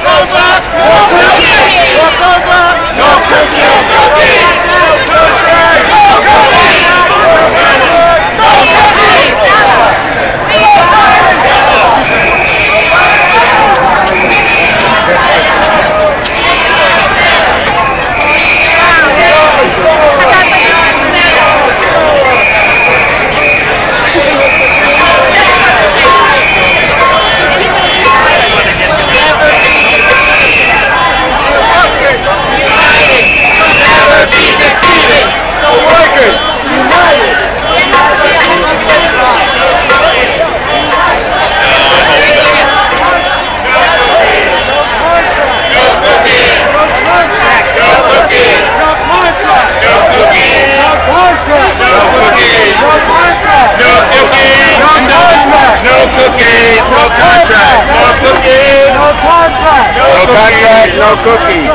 Vamos, cookies, no contract, no cookie. No contract. No contract, no cookie.